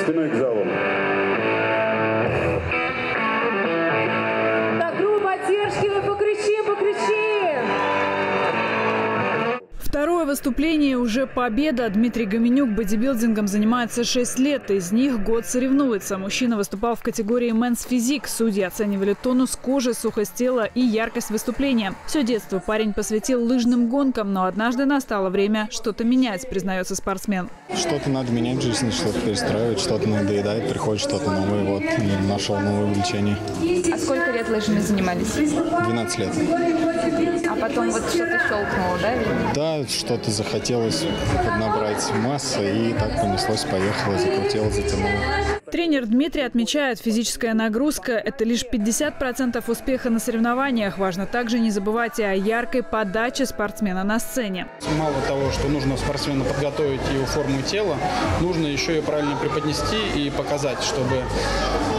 спиной к залу. Выступление уже победа. Дмитрий Гоменюк бодибилдингом занимается 6 лет. Из них год соревнуется. Мужчина выступал в категории Men's Physique. Судьи оценивали тонус кожи, сухость тела и яркость выступления. Все детство парень посвятил лыжным гонкам, но однажды настало время что-то менять, признается спортсмен. Что-то надо менять в жизни, что-то перестраивать, что-то надоедает, приходит что-то новое. Вот, нашел новое увлечение. А сколько лет лыжами занимались? 12 лет. А потом вот что-то щелкнуло, да? видно? Да, что-то захотелось поднабрать массы, и так понеслось, поехало, закрутило, затянуло. Тренер Дмитрий отмечает, физическая нагрузка – это лишь 50% успеха на соревнованиях. Важно также не забывать и о яркой подаче спортсмена на сцене. Мало того, что нужно спортсмена подготовить его форму тела, нужно еще ее правильно преподнести и показать, чтобы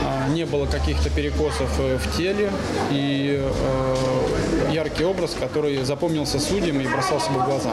а, не было каких-то перекосов э, в теле и э, яркий образ, который запомнился судьям и бросался бы в глаза.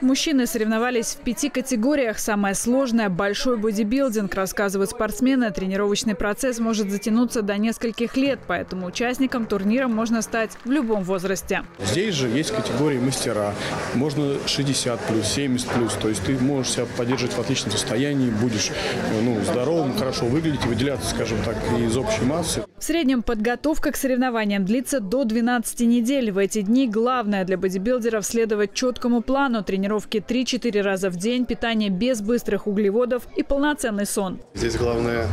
Мужчины соревновались в пяти категориях. Самое сложное – большой бодибилдинг, рассказывают спортсмены. Тренировочный процесс может затянуться до нескольких лет, поэтому участником турнира можно стать в любом возрасте. Здесь же есть категории мастера. Можно 60 плюс, 70 плюс. То есть ты можешь себя поддерживать в отличном состоянии, будешь э, ну, здоровым, хорошо выглядеть и выделяться, скажем так, из общей массы. В среднем подготовка к соревнованиям длится до 12 недель. В эти дни главное для бодибилдеров следовать четкому плану. Тренировки 3-4 раза в день, питание без быстрых углеводов и полноценный сон. Здесь главное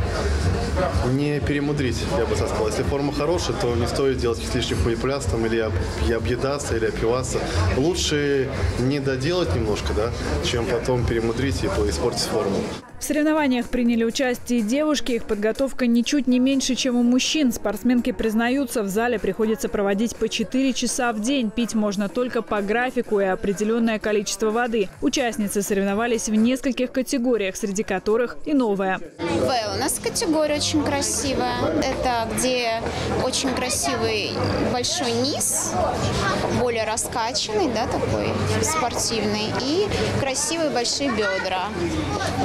не перемудрить, я бы сказал. Если форма хорошая, то не стоит делать лишних манипуляций или объедаться, или опиваться. Лучше не доделать немножко, да, чем потом перемудрить и испортить форму. В соревнованиях приняли участие девушки. Их подготовка ничуть не меньше, чем у мужчин. Спортсменки признаются, в зале приходится проводить по 4 часа в день. Пить можно только по графику и определенное количество воды. Участницы соревновались в нескольких категориях, среди которых и новая. В у нас категория очень красивая. Это где очень красивый большой низ, более раскачанный, да, такой спортивный, и красивые большие бедра.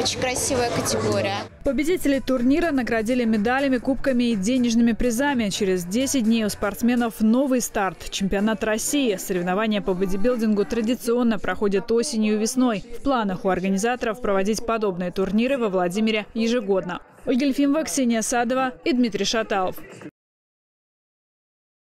Очень красивая категория. Победителей турнира наградили медалями, кубками и денежными призами. Через 10 дней у спортсменов новый старт – чемпионат России. Соревнования по бодибилдингу традиционно проходят осенью и весной. В планах у организаторов проводить подобные турниры во Владимире ежегодно. Ольга Ельфимова, Ксения Садова и Дмитрий Шаталов.